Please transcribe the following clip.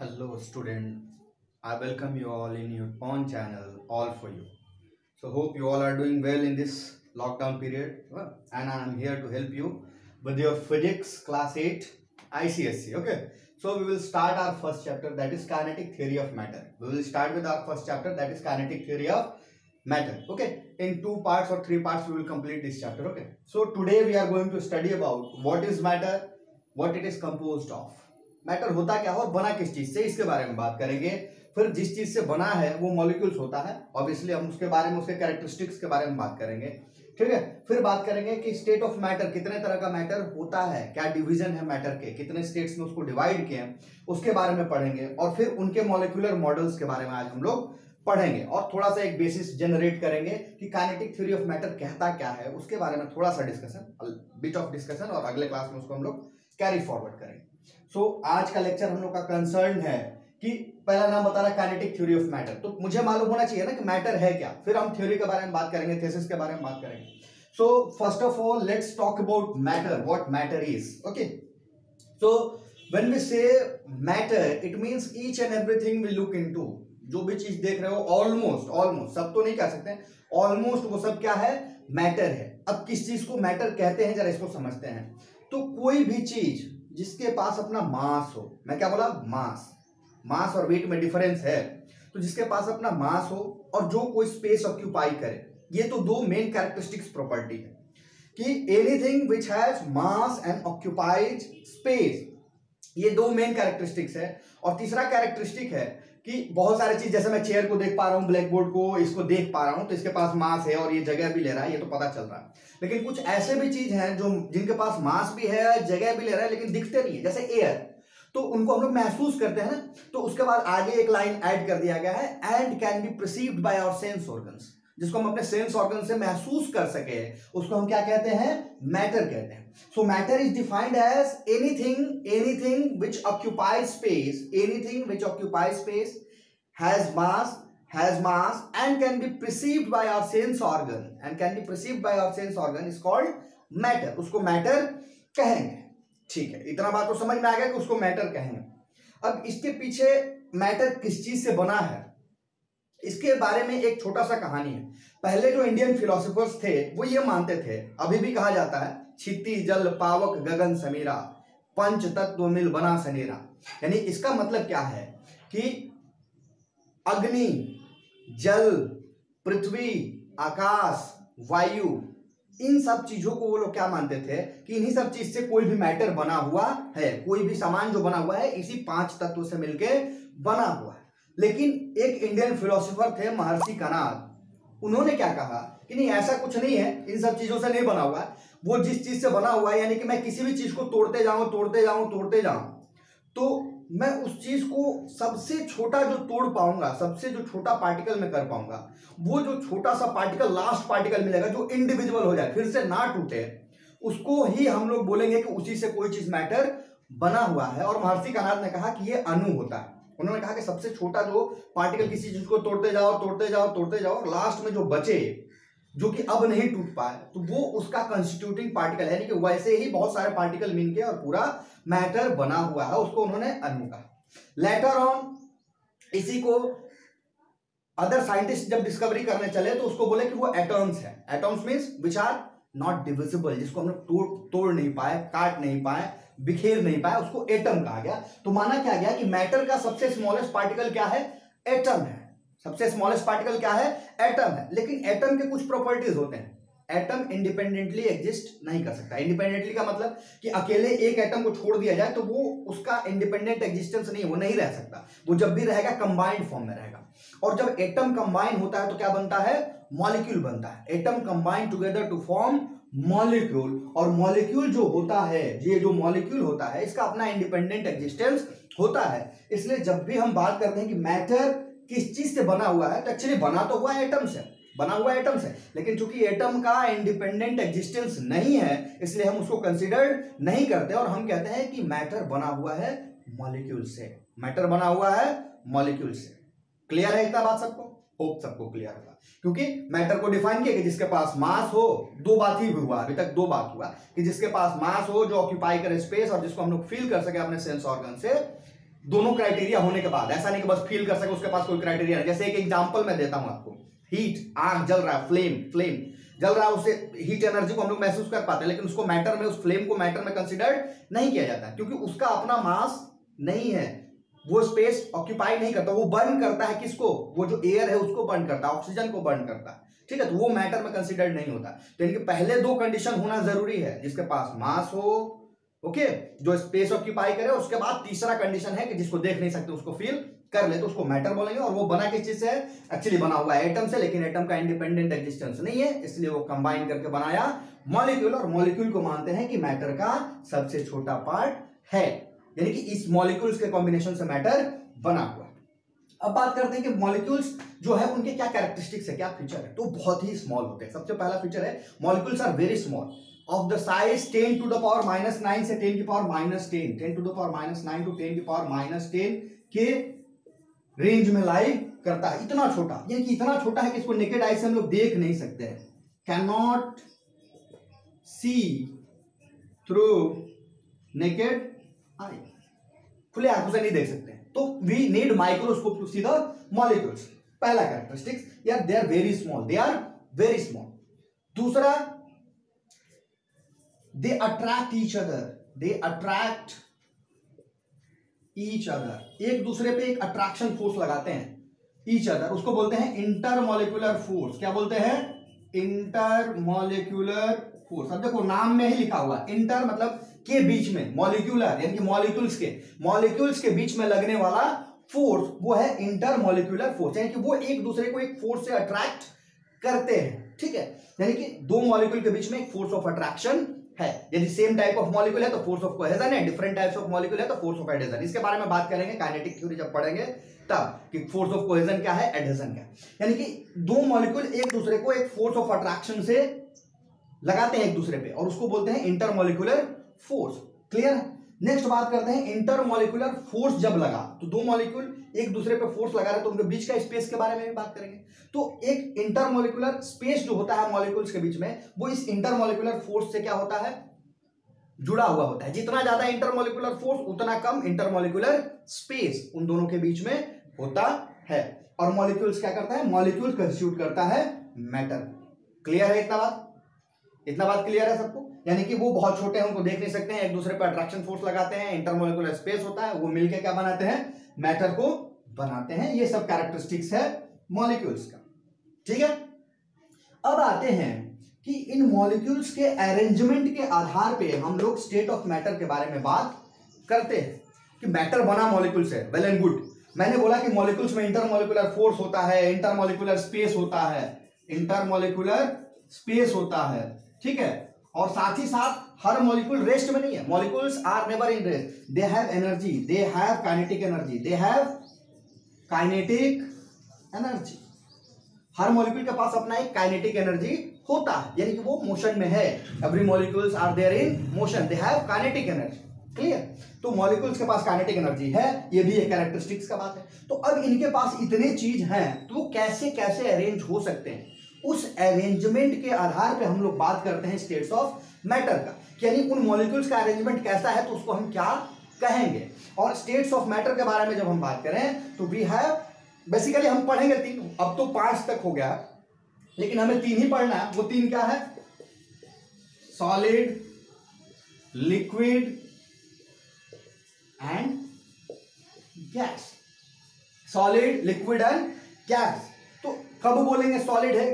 Hello student, I welcome you all in your own channel, All For You. So hope you all are doing well in this lockdown period and I am here to help you with your physics class 8 ICSC. Okay, so we will start our first chapter that is kinetic theory of matter. We will start with our first chapter that is kinetic theory of matter. Okay, in two parts or three parts we will complete this chapter. Okay, so today we are going to study about what is matter, what it is composed of matter होता क्या है और बना किस चीज़ से, इसके बारे में बात करेंगे। फिर जिस चीज़ से बना है, वो मॉलिक्यूल्स होता है। ऑब्वियसली हम उसके बारे में, उसके कैरेक्टरिस्टिक्स के बारे में बात करेंगे। ठीक है? फिर बात करेंगे कि स्टेट ऑफ़ मैटर कितने तरह का मैटर होता है, क्या डिवीज़न है मैटर के, कितने स्टेट्स में उसको डिवाइड किए हैं, उसके बारे में पढ़ेंगे। और फिर उनके मॉलिक्यूलर मॉडल्स के बारे में आज हम लोग पढ़ेंगे। और थोड़ा सा एक बेसिस जनरेट करेंगे कि काइनेटिक थ्योरी ऑफ़ मैटर कहता क्या है, उसके बारे में थोड़ा सा डिस्कशन बिट ऑफ़ डिस्कशन और अगले क्लास में उसको हम लोग कैरी फॉरवर्ड करेंगे। सो so, आज का लेक्चर हम लोग का कंसर्न है कि पहला नाम बता रहा काइनेटिक थ्योरी ऑफ़ मैटर तो मुझे मालूम होना चाहिए ना कि मैटर है क्या? फिर हम थ्योरी के बारे में बात करेंगे थेसिस के बारे में बात करेंगे. So first of all let's talk about matter what matter is okay so when we say matter it means each and everything we look into जो भी चीज़ देख रहे हो ऑलमोस्ट ऑलमोस्ट सब तो नहीं कह सकते. ऑलमोस्ट वो सब क्या है? मैटर है. अब किस चीज़ को मैटर कहते हैं जरा इसको समझते हैं. तो कोई भी चीज़ जिसके पास अपना मास हो। मैं क्या बोला? मास। मास और वेट में डिफरेंस है। तो जिसके पास अपना मास हो और जो कोई स्पेस ऑक्यूपाई करे, ये तो दो मेन कैरेक्टरिस्टिक्स प्रॉपर्टी है। कि anything which has mass and occupies space ये दो मेन कैरेक्टरिस्टिक्स है। और तीसरा कैरेक्टरिस्टिक है कि बहुत सारे चीज़, जैसे मैं चेयर को देख पा रहा हूँ ब्लैक बोर्ड को इसको देख पा रहा हूँ तो इसके पास मास है और ये जगह भी ले रहा है, ये तो पता चल रहा है। लेकिन कुछ ऐसे भी चीज़ हैं जो जिनके पास मास भी है, जगह भी ले रहा है, लेकिन दिखते नहीं है, जैसे एयर तो उनको हम लोग महसूस करते हैं ना तो उसके बाद आगे एक लाइन ऐड कर दिया गया है and can be perceived by our sense organs जिसको हम अपने सेंस ऑर्गन से महसूस कर सके, उसको हम क्या कहते हैं? मैटर कहते हैं। So matter is defined as anything anything which occupy space anything which occupy space has mass has mass, and can be perceived by our sense organ. And can be perceived by our sense organ is called matter. उसको matter कहेंगे। ठीक है, इतना बात तो समझ में आ गया कि उसको मैटर कहेंगे। अब इसके पीछे मैटर किस चीज़ से बना है? इसके बारे में एक छोटा सा कहानी है। पहले जो इंडियन फिलोसफर्स थे, वो ये मानते थे, अभी भी कहा जाता है छिति जल, पावक, गगन, समीरा, पंच तत्व, मिल बना सनेरा। यानी इसका मतलब क्या है कि अग्नि, जल, पृथ्वी, आकाश, वायु, इन सब चीज़ों को वो लोग क्या मानते थे कि इन्हीं सब चीज़ से कोई भी मैटर बना हुआ है, कोई भी सामान जो बना हुआ है, इसी पाँच तत्वों से मिलके बना हुआ है। लेकिन एक इंडियन फिलोसोफर थे महर्षि कनाद उन्होंने क्या कहा? कि नहीं, ऐसा कुछ नहीं है, इन सब चीज़ों से नहीं बना हुआ। वो जिस चीज़ से बना हुआ है, यानी कि मैं किसी भी चीज़ को तोड़ते जाऊँ तोड़ते जाऊँ तोड़ते जाऊँ तो मैं उस चीज़ को सबसे छोटा जो तोड़ पाऊँगा, सबसे जो छोटा पार्टिकल में कर पाऊँगा, वो जो छोटा सा पार्टिकल लास्ट पार्टिकल मिलेगा, जो इंडिविजुअल हो जाए, फिर से ना टूटे, उसको ही हम लोग बोलेंगे कि उसी से कोई चीज़ मैटर बना हुआ है। और महर्षि कानाद ने कहा कि ये अणु होता है। उन्होंने कहा कि सबसे छोटा जो पार्टिकल किसी चीज़ को तोड़ते जाओ तोड़ते जाओ तोड़ते जाओ लास्ट में जो बचे, जो कि अब नहीं टूट पाए तो वो उसका कंस्टिट्यूटिंग पार्टिकल है कि वैसे ही बहुत सारे पार्टिकल मिल के और पूरा मैटर बना हुआ है, उसको उन्होंने अणु कहा। लेटर ऑन इसी को अदर साइंटिस्ट जब डिस्कवरी करने चले तो उसको बोले कि वो एटॉम्स है। Atoms means which are not divisible जिसको हम लोग तोड़ तोड़ नहीं पाए, काट नहीं पाए बिखेर नहीं पाए उसको एटम कहा गया। तो माना क्या गया कि मैटर का सबसे स्मॉलेस्ट पार्टिकल क्या है? एटम है। सबसे स्मॉलेस्ट पार्टिकल क्या है? एटम है। लेकिन एटम के कुछ प्रॉपर्टीज़ होते हैं। एटम इंडिपेंडेंटली एग्जिस्ट नहीं कर सकता। इंडिपेंडेंटली का मतलब कि अकेले एक एटम को छोड़ दिया जाए तो वो उसका इंडिपेंडेंट एग्जिस्टेंस नहीं, वो नहीं रह सकता। वो जब भी रहेगा कंबाइंड फॉर्म में रहेगा। और जब एटम कंबाइन होता है तो क्या बनता है? मॉलिक्यूल बनता है। Atom combine together to form molecule और मॉलिक्यूल जो होता है, ये जो मॉलिक्यूल होता है, इसका अपना इंडिपेंडेंट एग्जिस्टेंस होता है। इसलिए जब भी हम बात करते हैं कि मैटर किस चीज़ से बना हुआ है तो एक्चुअली बना तो हुआ एटम से बना हुआ एटम्स है। लेकिन चूँकि एटम का इंडिपेंडेंट एग्जिस्टेंस नहीं है, इसलिए हम उसको कंसिडर्ड नहीं करते और हम कहते हैं कि मैटर बना हुआ है मॉलिक्यूल से। मैटर बना हुआ है मॉलिक्यूल से। क्लियर है इतना बात सबको? होप सबको क्लियर होगा क्योंकि मैटर को डिफाइन किया कि जिसके पास मास हो, दो बात ही हुआ, अभी तक दो बात हुआ, कि जिसके पास मास हो, जो ऑक्यूपाई करे स्पेस और जिसको हम लोग फील कर सके अपने सेंस ऑर्गन से, दोनों क्राइटेरिया होने के बाद, ऐसा नहीं कि बस फील कर सके, उसके पास कोई क्राइटेरिया नहीं। जैसे एक एग्ज़ाम्पल मैं देता हूँ आपको। हीट आग जल रहा है फ्लेम फ्लेम जल रहा है उसे हीट एनर्जी को हम लोग महसूस कर पाते हैं, लेकिन उसको मैटर में, उस फ्लेम को मैटर में कंसिडर नहीं किया जाता, क्योंकि उसका अपना मास नहीं है। वो स्पेस ऑक्यूपाई नहीं करता, वो बर्न करता है किसको? वो जो एयर है उसको बर्न करता है ऑक्सीजन को बर्न करता है। ठीक है तो वो मैटर में कंसिडर्ड नहीं होता। तो यानी कि पहले दो कंडीशन होना ज़रूरी है, जिसके पास मास हो ओके जो स्पेस ऑक्यूपाई करे, उसके बाद तीसरा कंडीशन है कि जिसको देख नहीं सकते, उसको फील कर ले तो उसको मैटर बोलेंगे, और वो बना किस चीज़ से? एक्चुअली बना हुआ है एटम से, लेकिन एटम का इंडिपेंडेंट एग्जिस्टेंस नहीं है, इसलिए वो कंबाइन करके बनाया मॉलिक्यूल और मॉलिक्यूल को मानते हैं कि मैटर का सबसे छोटा पार्ट है। यानी कि इस मॉलिक्यूल्स के कॉम्बिनेशन से मैटर बना हुआ अब बात करते हैं कि मॉलिक्यूल्स जो है, उनके क्या कैरेक्टरिस्टिक्स है, क्या फीचर है? तो बहुत ही स्मॉल होते हैं। सबसे पहला फीचर है molecules are very small of the size ten to the power minus nine से टेन की power minus ten ten to the power minus nine to ten की पावर माइनस टेन के रेंज में लाई करता है। इतना छोटा, यानी कि इतना छोटा है कि इसको नेकेड आई से हम लोग देख नहीं सकते हैं। Can not see through naked eye खुले आँखों से नहीं देख सकते। तो we need microscope to see the molecules पहला कैरेक्टरिस्टिक्स यार they are very small they are very small दूसरा they attract each other they attract each other एक दूसरे पे एक अट्रैक्शन फोर्स लगाते हैं। ईच अदर उसको बोलते हैं इंटरमोलिकुलर फोर्स क्या बोलते हैं? इंटरमोलिकुलर फोर्स अब देखो, नाम में ही लिखा हुआ इंटर मतलब के बीच में मॉलिक्यूलर यानी कि मॉलिक्यूल्स के मॉलिक्यूल्स के बीच में लगने वाला फोर्स वो है इंटरमोलिकुलर फोर्स यानी कि वो एक दूसरे को एक फोर्स से अट्रैक्ट करते हैं, ठीक है? यानी कि दो मॉलिक्यूल के बीच में एक फोर्स ऑफ़ अट्रैक्शन है। यदि सेम टाइप ऑफ़ मॉलिक्यूल है तो फोर्स ऑफ़ कोहेजन है डिफरेंट टाइप्स ऑफ़ मॉलिक्यूल है तो फोर्स ऑफ़ एडेजन इसके बारे में बात करेंगे काइनेटिक थ्योरी जब पढ़ेंगे, तब कि फोर्स ऑफ़ कोहेजन क्या है एडेजन क्या यानी कि दो मॉलिक्यूल एक दूसरे को एक फोर्स ऑफ़ अट्रैक्शन से लगाते हैं एक दूसरे पे, और उसको बोलते हैं इंटरमोलिकुलर फोर्स क्लियर है नेक्स्ट बात करते हैं इंटरमोलिकुलर फोर्स जब लगा तो दो मॉलिक्यूल एक दूसरे पे फोर्स लगा रहे तो उनके बीच का स्पेस के बारे में भी बात करेंगे। तो एक इंटरमोलिकुलर स्पेस जो होता है मॉलिक्यूल्स के बीच में, वो इस इंटरमोलिकुलर फोर्स से क्या होता है? जुड़ा हुआ होता है। जितना ज़्यादा इंटरमोलिकुलर फोर्स उतना कम इंटरमोलिकुलर स्पेस उन दोनों के बीच में होता है। और मॉलिक्यूल्स क्या करता है? मॉलिक्यूल कंस्टिट्यूट करता है मैटर क्लियर है इतना बात? इतना बात क्लियर है सबको? यानी कि वो बहुत छोटे हैं, उनको देख नहीं सकते हैं, एक दूसरे पर अट्रैक्शन फोर्स लगाते हैं इंटरमोलिकुलर स्पेस होता है, वो मिलके क्या बनाते हैं? मैटर को बनाते हैं। ये सब कैरेक्टरिस्टिक्स है मॉलिक्यूल्स का। ठीक है? अब आते हैं कि इन मॉलिक्यूल्स के अरेंजमेंट के आधार पे हम लोग स्टेट ऑफ़ मैटर के बारे में बात करते हैं। कि मैटर बना मॉलिक्यूल से वेल एंड गुड मैंने बोला कि मॉलिक्यूल्स में इंटरमोलिकुलर फोर्स होता है इंटरमोलिकुलर स्पेस होता है इंटरमोलिकुलर स्पेस होता है। ठीक है? और साथ ही साथ हर मॉलिक्यूल रेस्ट में नहीं है। Molecules are never in rest they have energy they have kinetic energy they have kinetic energy her molecule के पास अपना एक काइनेटिक एनर्जी होता है। यानी कि वो मोशन में है। Every molecules are there in motion they have kinetic energy clear तो मॉलिक्यूल्स के पास काइनेटिक एनर्जी है। ये भी एक कैरेक्टरिस्टिक्स का बात है। तो अब इनके पास इतने चीज़ हैं तो वो कैसे कैसे अरेंज हो सकते हैं? उस अरेंजमेंट के आधार पे हम लोग बात करते हैं स्टेट्स ऑफ़ मैटर का। यानी उन मॉलिक्यूल्स का अरेंजमेंट कैसा है तो उसको हम क्या कहेंगे? और स्टेट्स ऑफ़ मैटर के बारे में जब हम बात करें तो वी हैव बेसिकली हम पढ़ेंगे तीन, अब तो पाँच तक हो गया, लेकिन हमें तीन ही पढ़ना है। वो तीन क्या है? Solid liquid and gas solid liquid and gas तो कब बोलेंगे सॉलिड है?